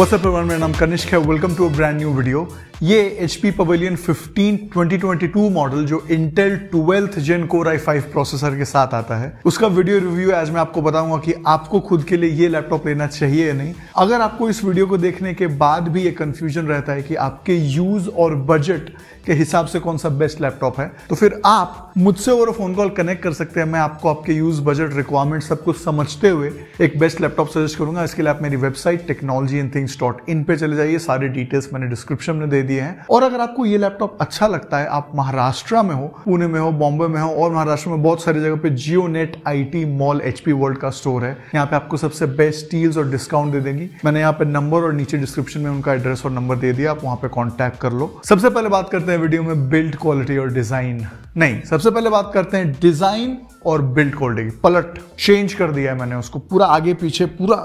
What's up everyone, मेरा नाम कनिष्क है welcome to a brand new video ये एच पी पवेलियन 15 2022 मॉडल जो Intel 12th gen core i five processor के साथ आता है उसका वीडियो रिव्यू आज मैं आपको बताऊँगा कि आपको खुद के लिए ये लैपटॉप लेना चाहिए या नहीं। अगर आपको इस वीडियो को देखने के बाद भी ये कन्फ्यूज़न रहता है कि आपके यूज़ और बजट के हिसाब से कौन सा बेस्ट लैपटॉप है। तो फिर आप मुझसे और फ़ोन कॉल कनेक्ट कर सकते हैं। मैं आपको आपके यूज़ बजट रिक्वायरमेंट सब कुछ समझते हुए एक बेस्ट लैपटॉप सजेस्ट करूँगा। इसके लिए आप मेरी website technology and things dot in पे चले जाइए। सारे डिटेल्स मैंने डिस्क्रिप्शन में दे दिए हैं। और अगर आपको ये लैपटॉप अच्छा लगता है, आप महाराष्ट्र में हो, पुणे में हो, बॉम्बे में हो, और महाराष्ट्र में बहुत सारी जगह पे Jio net I T mall H world का स्टोर है। यहाँ पे आपको सबसे बेस्ट डील्स और डिस्काउंट दे देंगी। मैंने यहाँ पे नंबर और नीचे डिस्क्रिप्शन में उनका एड्रेस और नंबर दे दिया। आप वहाँ पे कॉन्टैक्ट कर लो। सबसे पहले बात करते हैं वीडियो में बिल्ड क्वालिटी और डिज़ाइन नहीं, सबसे पहले बात करते हैं डिज़ाइन और बिल्ड क्वालिटी पलट चेंज कर दिया है मैंने उसको। पूरा आगे पीछे, पूरा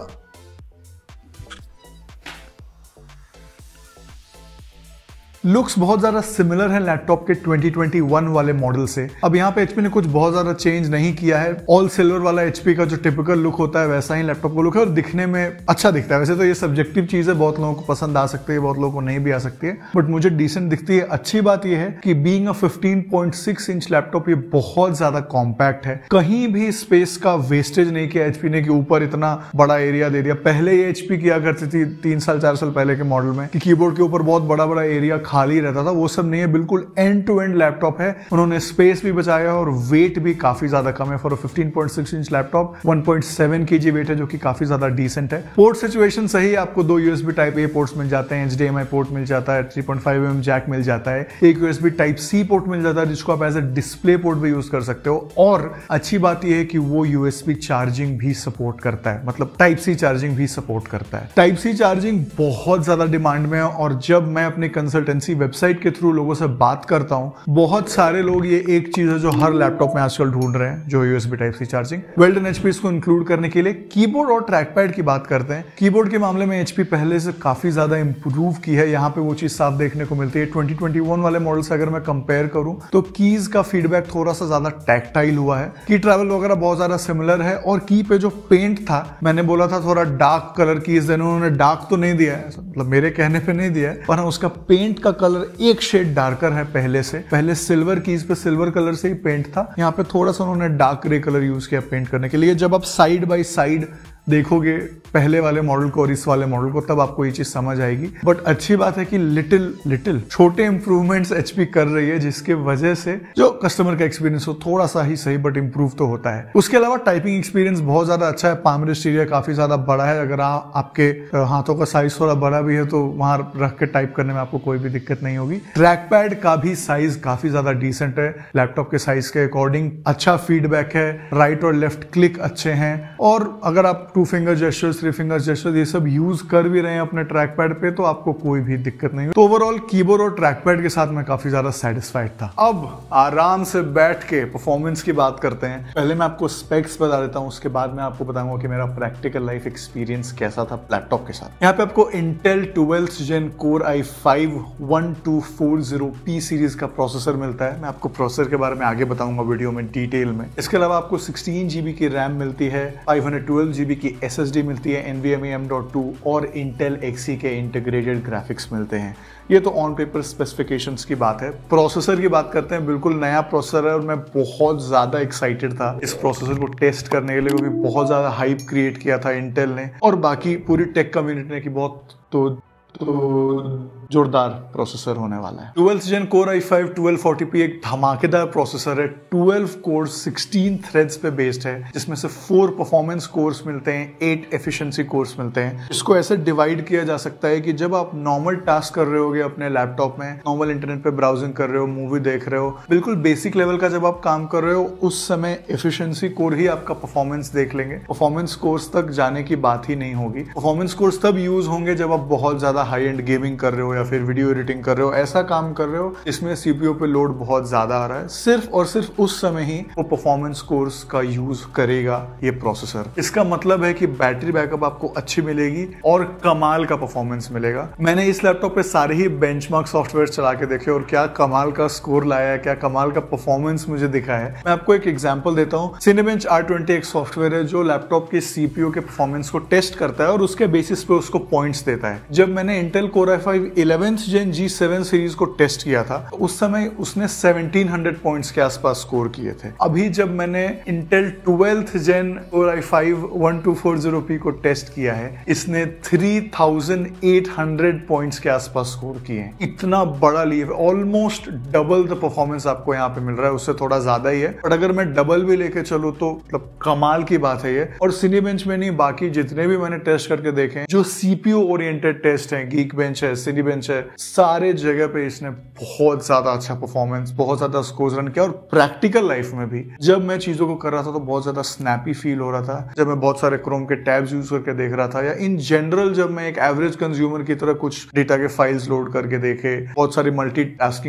लुक्स बहुत ज़्यादा सिमिलर है लैपटॉप के 2021 वाले मॉडल से। अब यहाँ पे एचपी ने कुछ बहुत ज़्यादा चेंज नहीं किया है। ऑल सिल्वर वाला एचपी का जो टिपिकल लुक होता है, वैसा ही लैपटॉप का लुक है और दिखने में अच्छा दिखता है। वैसे तो ये सब्जेक्टिव चीज़ है, बहुत लोगों को पसंद आ सकती है, बहुत लोगों को नहीं भी आ सकती है। बट मुझे डिसेंट दिखती है। अच्छी बात यह है कि being a six inch laptop ये बहुत ज़्यादा कॉम्पैक्ट है। कहीं भी स्पेस का वेस्टेज नहीं किया एचपी ने कि ऊपर इतना बड़ा एरिया दे दिया। पहले ये एचपी किया करती थी तीन साल, चार साल पहले के मॉडल में कि कीबोर्ड के ऊपर बहुत बड़ा बड़ा एरिया खाली रहता था। वो सब नहीं है। बिल्कुल एंड टू एंड लैपटॉप है। उन्होंने स्पेस भी बचाया और वेट भी काफ़ी ज़्यादा कम है। For a 15.6 inch laptop 1.7 KG weight है, जो कि काफ़ी ज़्यादा डिसेंट है। पोर्ट सिचुएशन सही है। आपको दो यूएसबी टाइप ए पोर्ट्स मिल जाते हैं। एचडीएमआई पोर्ट मिल जाता है। 3.5 पॉइंट mm जैक मिल जाता है। एक यूएसबी टाइप सी पोर्ट मिल जाता है, जिसको आप एज ए डिस्प्ले पोर्ट भी यूज़ कर सकते हो। और अच्छी बात यह है कि वो यूएसबी चार्जिंग भी सपोर्ट करता है। मतलब टाइप सी चार्जिंग भी सपोर्ट करता है। टाइप सी चार्जिंग बहुत ज़्यादा डिमांड में है। और जब मैं अपनी कंसल्टेंसी वेबसाइट वेबसाइट के थ्रू लोगों से बात करता हूँ। बहुत सारे लोग ये एक चीज़ है जो हर लैपटॉप में आजकल ढूंढ रहे हैं, जो USB type C charging well done HP इसको इंक्लूड करने के लिए कीबोर्ड और ट्रैक पैड की बात करते हैं। कीबोर्ड के मामले में एचपी पहले से काफ़ी ज़्यादा इंप्रूव की है। यहाँ पे वो चीज़ साफ़ देखने को मिलती है। ट्वेंटी वाले मॉडल से अगर मैं कंपेयर करूँ तो कीज का फीडबैक थोड़ा सा ज़्यादा टैक्टाइल हुआ है। की ट्रेवल वगैरह बहुत ज़्यादा सिमिलर है और की पे जो पेंट था, मैंने बोला था थोड़ा डार्क कलर कीज देने उन्होंने डार्क तो नहीं दिया है। मतलब मेरे कहने पे नहीं दिया है, पर हाँ उसका पेंट का कलर एक शेड डार्कर है पहले से। पहले सिल्वर कीज पे सिल्वर कलर से ही पेंट था। यहाँ पे थोड़ा सा उन्होंने डार्क ग्रे कलर यूज़ किया पेंट करने के लिए। जब आप साइड बाई साइड देखोगे पहले वाले मॉडल को और इस वाले मॉडल को तब आपको ये चीज़ समझ आएगी। बट अच्छी बात है कि लिटिल लिटिल छोटे इंप्रूवमेंट्स एचपी कर रही है जिसके वजह से जो कस्टमर का एक्सपीरियंस हो थोड़ा सा ही सही बट इंप्रूव तो होता है। उसके अलावा टाइपिंग एक्सपीरियंस बहुत ज़्यादा अच्छा है। पामरेस्ट एरिया काफ़ी ज़्यादा बड़ा है। अगर आ, आपके हाथों का साइज़ थोड़ा बड़ा भी है तो वहाँ रख के टाइप करने में आपको कोई भी दिक्कत नहीं होगी। ट्रैक पैड का भी साइज़ काफ़ी ज़्यादा डिसेंट है। लैपटॉप के साइज़ के अकॉर्डिंग अच्छा फीडबैक है। राइट और लेफ़्ट क्लिक अच्छे हैं। और अगर आप two finger gesture three finger gesture ये सब यूज़ कर भी रहे हैं अपने ट्रैक पैड पे तो आपको कोई भी दिक्कत नहीं तो ओवरऑल कीबोर्ड और ट्रैक पैड के साथ मैं काफ़ी ज़्यादा सेटिस्फाइड था। अब आराम से बैठ के परफॉर्मेंस की बात करते हैं। पहले मैं आपको स्पेक्स बता देता हूँ, उसके बाद मैं आपको बताऊँगा कि मेरा प्रैक्टिकल लाइफ एक्सपीरियंस कैसा था लैपटॉप के साथ। यहाँ पे आपको Intel twelfth gen core I five one two four zero P series का प्रोसेसर मिलता है। मैं आपको प्रोसेसर के बारे में आगे बताऊँगा वीडियो में डिटेल में। इसके अलावा आपको सिक्सटीन जीबी की रैम मिलती है five hundred twelve GB S S मिलती है NVMe M.2 और इंटेल एक्सी के इंटीग्रेटेड ग्राफिक्स मिलते हैं। ये तो ऑन पेपर स्पेसिफिकेशंस की बात है। प्रोसेसर की बात करते हैं, बिल्कुल नया प्रोसेसर है और मैं बहुत ज़्यादा एक्साइटेड था इस प्रोसेसर को टेस्ट करने के लिए, क्योंकि बहुत ज़्यादा हाइप क्रिएट किया था इंटेल ने। और बाकी पूरी टेक कम्युनिटी ने की बहुत तो तो जोरदार प्रोसेसर होने वाला है। Twelfth gen core I five twelve forty P एक धमाकेदार प्रोसेसर है। ट्वेल्व कोर सिक्सटीन थ्रेड्स पे बेस्ड है, जिसमें से फोर परफॉर्मेंस कोर्स मिलते हैं एट एफिशिएंसी कोर्स मिलते हैं। इसको ऐसे डिवाइड किया जा सकता है कि जब आप नॉर्मल टास्क कर रहे होगे अपने लैपटॉप में नॉर्मल इंटरनेट पे ब्राउजिंग कर रहे हो मूवी देख रहे हो, बिल्कुल बेसिक लेवल का जब आप काम कर रहे हो, उस समय एफिशिएंसी कोर ही आपका परफॉर्मेंस देख लेंगे। परफॉर्मेंस कोर्स तक जाने की बात ही नहीं होगी। परफॉर्मेंस कोर्स तब यूज़ होंगे जब आप बहुत ज़्यादा हाई एंड गेमिंग कर रहे हो या फिर वीडियो एडिटिंग कर रहे हो, ऐसा काम कर रहे हो, इसमें सीपीयू पे लोड बहुत ज़्यादा आ रहा है। सिर्फ़ और सिर्फ़ उस समय ही वो परफॉर्मेंस कोर्स का यूज़ करेगा ये प्रोसेसर इसका मतलब है कि बैटरी बैकअप आपको अच्छी मिलेगी और कमाल का परफॉर्मेंस मिलेगा। मैंने इस लैपटॉप पे सारे ही बेंचमार्क सॉफ्टवेयर चला के देखे और क्या कमाल का स्कोर लाया है, क्या कमाल का परफॉर्मेंस मुझे दिखा है। मैं आपको एक एग्ज़ाम्पल देता हूँ। सिनेबेंच आर ट्वेंटी एक सॉफ्टवेयर है जो लैपटॉप के सीपीयू के परफॉर्मेंस को टेस्ट करता है और उसके बेसिस पे उसको पॉइंट्स देता है। जब मैंने Intel core I five eleventh gen G seven series को टेस्ट किया था। उस समय उसने 1700 पॉइंट्स के आसपास स्कोर किए थे। अभी जब मैंने Intel twelfth gen core I five one two four zero P को टेस्ट किया है, इसने 3800 पॉइंट्स के आसपास स्कोर किए इतना बड़ा leap almost double the performance आपको यहाँ पे मिल रहा है, उससे थोड़ा ज़्यादा ही है। बट अगर मैं डबल भी लेके चलू तो मतलब कमाल की बात है ये। और सिनी बेंच में नहीं, बाकी जितने भी मैंने टेस्ट करके देखे जो सीपीओ ओरिएंटेड टेस्ट है गीक बेंच है सिनी बेंच है। सारे जगह पे इसने बहुत ज़्यादा अच्छा परफॉर्मेंस बहुत ज़्यादा स्कोर रन किया और प्रैक्टिकल लाइफ में भी। जब मैं चीज़ों को कर रहा था तो बहुत ज़्यादा स्नैपी फील हो रहा था। जब मैं बहुत सारे क्रोम के टैब्स यूज़ करके देख रहा था या इन जनरल जब मैं एक एवरेज कंज्यूमर की तरह कुछ डेटा के फाइल्स लोड करके देखे, बहुत सारी मल्टी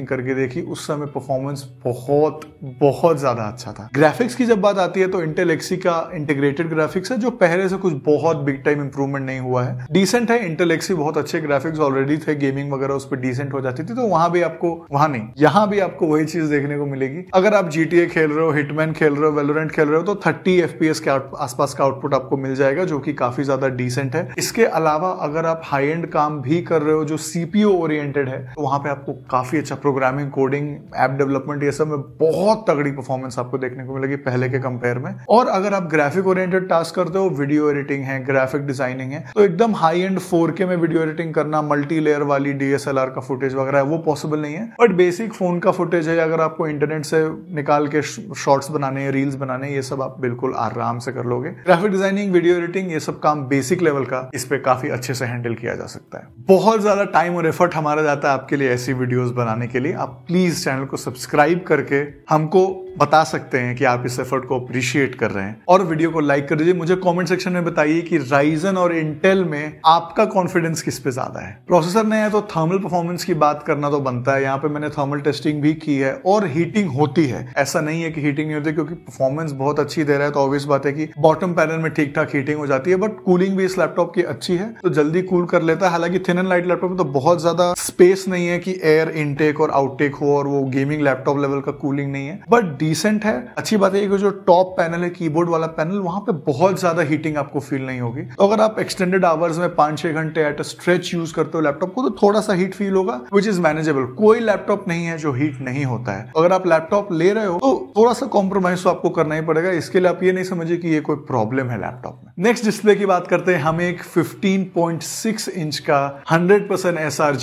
करके देखी, उस समय परफॉर्मेंस बहुत बहुत ज़्यादा अच्छा था। ग्राफिक्स की जब बात आती है तो इंटेल एक्सी का इंटीग्रेटेड ग्राफिक्स है, जो पहले से कुछ बहुत बिग टाइम इंप्रूवमेंट नहीं हुआ है। डिसेंट है इंटेल एक्सी बहुत अच्छे ग्राफिक्स ऑलरेडी थे गेमिंग वगैरह उस पर डिसेंट हो जाती थी तो वहाँ भी आपको, वहाँ नहीं, यहाँ भी आपको वही चीज़ देखने को मिलेगी। अगर आप जीटीए खेल रहे हो हिटमैन खेल रहे हो वेलोरेंट खेल रहे हो तो थर्टी एफ़ के आसपास का आउटपुट आपको मिल जाएगा, जो कि काफ़ी ज़्यादा डिसेंट है। इसके अलावा अगर आप हाई एंड काम भी कर रहे हो, जो सीपीओ ओरिएंटेड है तो वहाँ पे आपको काफ़ी अच्छा प्रोग्रामिंग कोडिंग ऐप डेवलपमेंट ये सब में बहुत तगड़ी परफॉर्मेंस आपको देखने को मिलेगी पहले के कंपेयर में। और अगर आप ग्राफिक ओरिएंटेड टास्क करते हो वीडियो एडिटिंग है ग्राफिक डिज़ाइनिंग है तो एकदम हाई एंड फोर में वीडियो एडिटिंग करना मल्टी लेयर वाली डीएसएलआर का फुटेज वगैरह है, वो पॉसिबल नहीं है। बट बेसिक फ़ोन का फुटेज है, अगर आपको इंटरनेट से निकाल के शॉर्ट्स बनाने रील्स बनाने, ये सब आप बिल्कुल आराम से कर लोगे। ग्राफिक डिज़ाइनिंग वीडियो एडिटिंग ये सब काम बेसिक लेवल का इस पे काफ़ी अच्छे से हैंडल किया जा सकता है। बहुत ज़्यादा टाइम और एफर्ट हमारा जाता है आपके लिए ऐसी वीडियोस बनाने के लिए। आप प्लीज़ चैनल को सब्सक्राइब करके हमको बता सकते हैं कि आप इस एफर्ट को अप्रिशिएट कर रहे हैं। और वीडियो को लाइक कर दीजिए। मुझे कमेंट सेक्शन में बताइए कि राइजन और इंटेल में आपका कॉन्फिडेंस किस पे ज़्यादा है। प्रोसेसर नया है तो थर्मल परफॉर्मेंस की बात करना तो बनता है। यहाँ पे मैंने थर्मल टेस्टिंग भी की है और हीटिंग होती है। ऐसा नहीं है कि हीटिंग नहीं होती, क्योंकि परफॉर्मेंस बहुत अच्छी दे रहा है। तो ऑब्वियस बात है कि बॉटम पैनल में ठीक ठाक हीटिंग हो जाती है बट कूलिंग भी इस लैपटॉप की अच्छी है। तो जल्दी कूल कर लेता है। हालाँकि थिन एंड लाइट लैपटॉप में तो बहुत ज़्यादा स्पेस नहीं है कि एयर इनटेक और आउटटेक हो और वो गेमिंग लैपटॉप लेवल का कूलिंग नहीं है। बट डिसेंट है। अच्छी बात है कि जो टॉप पैनल है कीबोर्ड वाला पैनल वहाँ पे बहुत ज़्यादा हीटिंग आपको फील नहीं होगी। तो अगर आप एक्सटेंडेड आवर्स में पाँच छह घंटे एट स्ट्रेच यूज़ करते हो लैपटॉप को तो थोड़ा सा हीट फील होगा विच इज़ मैनेजेबल कोई लैपटॉप नहीं है जो हीट नहीं होता है। अगर आप लैपटॉप ले रहे हो तो थोड़ा सा कॉम्प्रोमाइज तो आपको करना ही पड़ेगा। इसके लिए आप ये नहीं समझिए कि ये कोई प्रॉब्लम है लैपटॉप में। नेक्स्ट डिस्प्ले की बात करते हैं हमें एक 15.6 इंच का 100% percent S R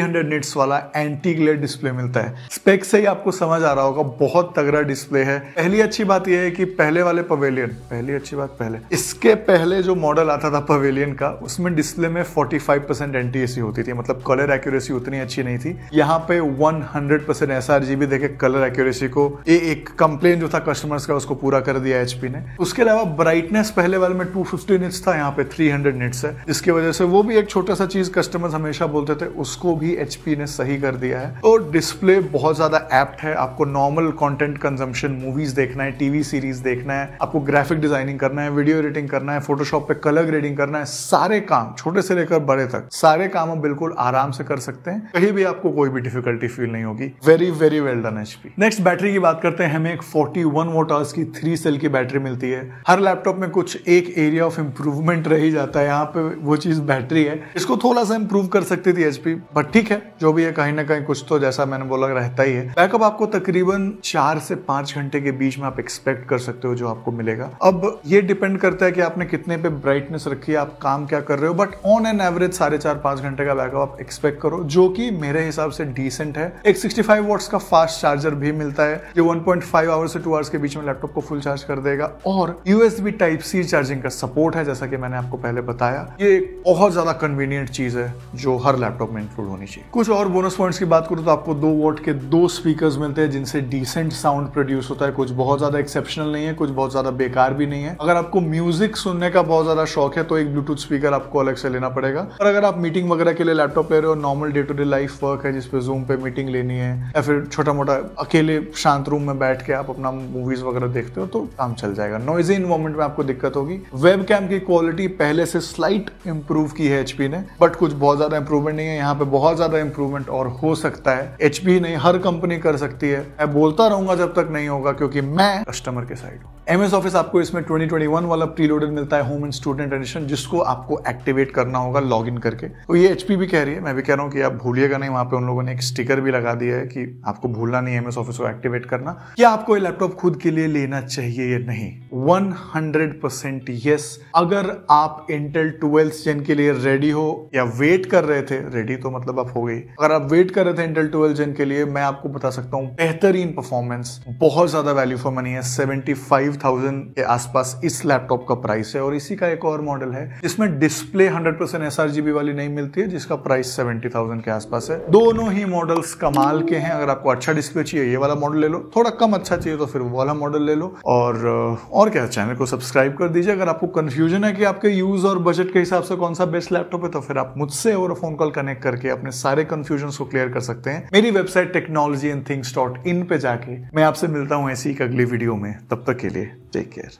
hundred nits वाला एंटी ग्लेयर डिस्प्ले मिलता है। स्पेक से ही आपको समझ आ रहा होगा, बहुत तगड़ा डिस्प्ले है। पहली अच्छी बात यह है कि पहले वाले पवेलियन पहली अच्छी बात पहले। इसके पहले जो मॉडल आता था पवेलियन का, उसमें डिस्प्ले में 45 परसेंट एनटीएसी होती थी मतलब कलर एक्यूरेसी उतनी अच्छी नहीं थी। यहाँ पे 100 hundred percent S R GB देखे कलर एक्यूरेसी को ये एक कंप्लेन जो था कस्टमर्स का, उसको पूरा कर दिया एचपी ने। उसके अलावा ब्राइटनेस पहले वाले में टू फिफ्टी निट्स था, यहाँ पे थ्री हंड्रेड निट्स है। जिसकी वजह से वो भी एक छोटा सा चीज़ कस्टमर्स हमेशा बोलते थे, उसको भी एचपी ने सही कर दिया है। तो डिस्प्ले बहुत ज़्यादा एप्ट है। आपको नॉर्मल कॉन्टेंट कंजम्पन मूवीज़ देखना है टीवी सीरीज़ देखना है, आपको ग्राफिक डिज़ाइनिंग करना है वीडियो एडिटिंग करना है फोटोशॉप पे कलर ग्रेडिंग करना है, सारे काम, छोटे से लेकर बड़े तक, सारे काम बिल्कुल आराम से कर सकते हैं। कहीं भी आपको कोई भी डिफिकल्टी फील नहीं होगी। Very very well done HP next battery की बात करते हैं हमें। एक 41 वन वोट आवर्स की थ्री सेल की बैटरी मिलती है। हर लैपटॉप में कुछ एक एरिया ऑफ़ इंप्रूवमेंट रह ही जाता है। यहाँ पे वो चीज़ बैटरी है। इसको थोड़ा सा इंप्रूव कर सकती थी एचपी बट ठीक है, जो भी है, कहीं ना कहीं कुछ तो जैसा मैंने बोला रहता ही है। बैकअप आपको तकरीबन चार से पाँच घंटे के बीच में आप एक्सपेक्ट कर सकते हो जो आपको मिलेगा। अब ये डिपेंड करता है कि आपने कितने पे ब्राइटनेस रखी है, आप काम क्या कर रहे हो। बट ऑन एन एवरेज साढ़े चार पाँच घंटे का बैकअप आप एक्सपेक्ट करो, जो कि मेरे हिसाब से डिसेंट है। एक 65 वॉट्स का फास्ट चार्जर भी मिलता है, जो 1.5 आवर से टू आवर्स के बीच में लैपटॉप को फुल चार्ज कर देगा। और यूएसबी टाइप सी चार्जिंग का सपोर्ट है, जैसा कि मैंने आपको पहले बताया। ये बहुत ज़्यादा कन्वीनियंट चीज़ है, जो हर लैपटॉप में इंक्लूड होनी चाहिए। कुछ और बोनस पॉइंट्स की बात करूँ तो आपको दो वोट के दो स्पीकर मिलते हैं, जिनसे डिसेंट साउंड प्रोड्यूस होता है। कुछ बहुत ज़्यादा एक्सेप्शनल नहीं है, कुछ बहुत ज़्यादा बेकार भी नहीं है। अगर आपको म्यूज़िक सुनने का बहुत ज़्यादा शौक है तो एक ब्लूटूथ स्पीकर आपको अलग से लेना पड़ेगा। और अगर आप मीटिंग वगैरह के लिए लैपटॉप लैपटॉप ले रहे हो normal day to day life work है, जिसपे जूम पे मीटिंग लेनी है, या फिर छोटा मोटा अकेले शांत रूम में बैठ के आप अपना मूवीज़ वगैरह देखते हो तो काम चल जाएगा। नॉइजी इन्वायरमेंट में आपको दिक्कत होगी। वेब की क्वालिटी पहले से स्लाइट इंप्रूव की है एचपी ने बट कुछ बहुत ज़्यादा इंप्रूवमेंट नहीं है। यहाँ पे बहुत ज़्यादा इंप्रूवमेंट और हो सकता है। एचपी नहीं, हर कंपनी कर सकती है। मैं बोलता रहूँगा जब तक नहीं होगा, क्योंकि मैं कस्टमर के साइड हूँ। एमएस ऑफ़िस आपको इसमें 2021 वाला प्रीलोडेड मिलता है होम एंड स्टूडेंट एडिशन जिसको आपको एक्टिवेट करना होगा लॉग इन करके। तो ये एचपी भी कह रही है, मैं भी कह रहा हूँ कि आप भूलिएगा नहीं, वहाँ पे उन लोगों ने एक स्टिकर भी लगा दिया है कि आपको भूलना नहीं एमएस ऑफ़िस को एक्टिवेट करना। क्या आपको ये लैपटॉप खुद के लिए लेना चाहिए या नहीं? वन हंड्रेड परसेंट यस अगर आप इंटेल ट्वेल्थ जेन के लिए रेडी हो या वेट कर रहे थे रेडी तो मतलब आप हो गई। अगर आप वेट कर रहे थे इंटेल ट्वेल्थ जेन के लिए, मैं आपको बता सकता हूँ, बेहतरीन परफॉर्मेंस बहुत ज़्यादा वैल्यू फॉर मनी है सेवेंटी फाइव थाउज़ेंड के आसपास इस लैपटॉप का प्राइस है और इसी का एक और मॉडल है जिसमें डिस्प्ले 100% परसेंट एस वाली नहीं मिलती है जिसका प्राइस 70,000 के आसपास है। दोनों ही मॉडल्स कमाल के हैं। अगर आपको अच्छा डिस्प्ले चाहिए ये वाला मॉडल ले लो। थोड़ा कम अच्छा चाहिए तो फिर वो वाला मॉडल ले लो। और और क्या चैनल को सब्सक्राइब कर दीजिए। अगर आपको कंफ्यूजन है कि आपके यूज़ और बजट के हिसाब से कौन सा बेस्ट लैपटॉप है तो फिर आप मुझसे और फ़ोन कॉल कनेक्ट करके अपने सारे कंफ्यूजन को क्लियर कर सकते हैं। मेरी website technology and things dot in पे जाके मैं आपसे मिलता हूँ ऐसी एक अगली वीडियो में। तब तक के लिए। Take care